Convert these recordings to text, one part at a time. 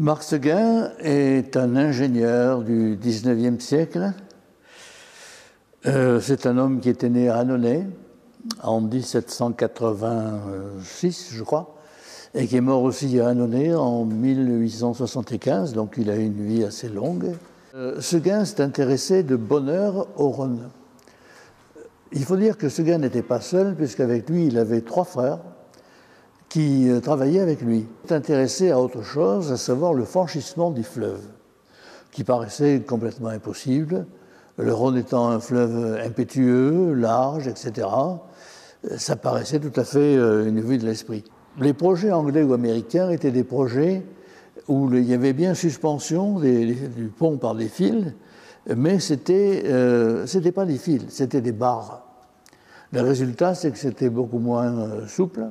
Marc Seguin est un ingénieur du 19e siècle. Euh, c'est un homme qui était né à Annonay en 1786, je crois, et qui est mort aussi à Annonay en 1875, donc il a eu une vie assez longue. Euh, Seguin s'est intéressé de bonheur au Rhône. Il faut dire que Seguin n'était pas seul, puisqu'avec lui, il avait trois frères qui euh, travaillaient avec lui. Il s'est intéressé à autre chose, à savoir le franchissement du fleuve, qui paraissait complètement impossible. Le Rhône étant un fleuve impétueux, large, etc., ça paraissait tout à fait euh, une vue de l'esprit. Les projets anglais ou américains étaient des projets où il y avait bien suspension du pont par des fils, mais c'était euh, pas des fils, c'était des barres. Le résultat, c'est que c'était beaucoup moins euh, souple.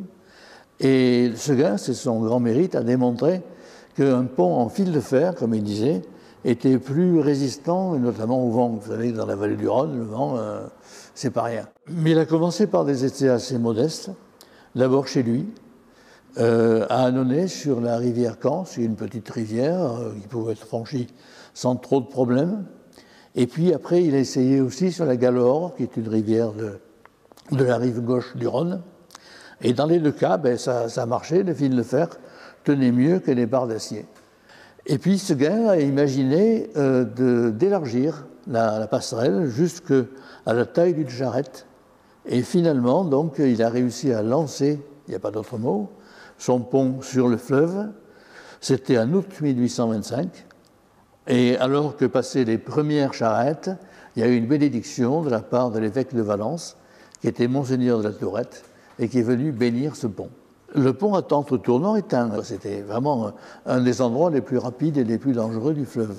Et ce gars, c'est son grand mérite, a démontré qu'un pont en fil de fer, comme il disait, était plus résistant, notamment au vent. Vous savez, dans la vallée du Rhône, le vent, euh, c'est pas rien. Mais il a commencé par des essais assez modestes. D'abord chez lui, euh, à Annonay, sur la rivière Caen, c'est une petite rivière euh, qui pouvait être franchie sans trop de problèmes. Et puis après, il a essayé aussi sur la Galore, qui est une rivière de, de la rive gauche du Rhône. Et dans les deux cas, ben, ça, marchait, le fil de fer tenait mieux que les barres d'acier. Et puis Seguin a imaginé euh, d'élargir la, la, passerelle jusqu'à la taille d'une charrette. Et finalement, donc, il a réussi à lancer, il n'y a pas d'autre mot, son pont sur le fleuve. C'était en août 1825. Et alors que passaient les premières charrettes, il y a eu une bénédiction de la part de l'évêque de Valence, qui était monseigneur de la Tourette, et qui est venu bénir ce pont. Le pont à tente tournant est un, c'était vraiment un des endroits les plus rapides et les plus dangereux du fleuve.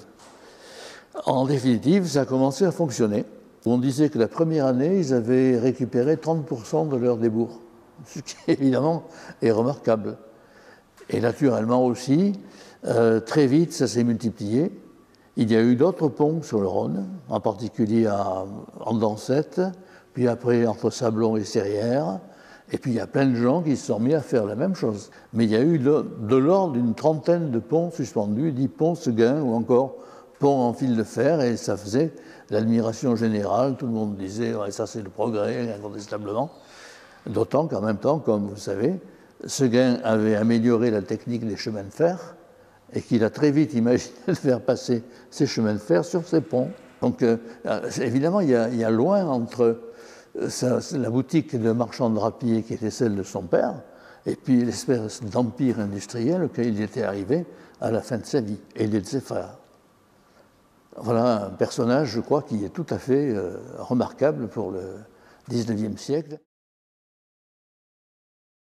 En définitive, ça a commencé à fonctionner. On disait que la première année, ils avaient récupéré 30% de leur débours, ce qui évidemment est remarquable. Et naturellement aussi, euh, très vite, ça s'est multiplié. Il y a eu d'autres ponts sur le Rhône, en particulier à, en Dansette, puis après entre Sablon et Serrières, et puis il y a plein de gens qui se sont mis à faire la même chose. Mais il y a eu de, l'ordre d'une trentaine de ponts suspendus, dix ponts Seguin ou encore ponts en fil de fer, et ça faisait l'admiration générale. Tout le monde disait ça c'est le progrès, incontestablement. D'autant qu'en même temps, comme vous savez, Seguin avait amélioré la technique des chemins de fer et qu'il a très vite imaginé de faire passer ces chemins de fer sur ces ponts. Donc euh, évidemment, il y a loin entre la boutique de marchand de drapier qui était celle de son père, et puis l'espèce d'empire industriel auquel il était arrivé à la fin de sa vie, et de ses frères. Voilà un personnage, je crois, qui est tout à fait euh, remarquable pour le XIXe siècle.